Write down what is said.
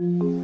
うん。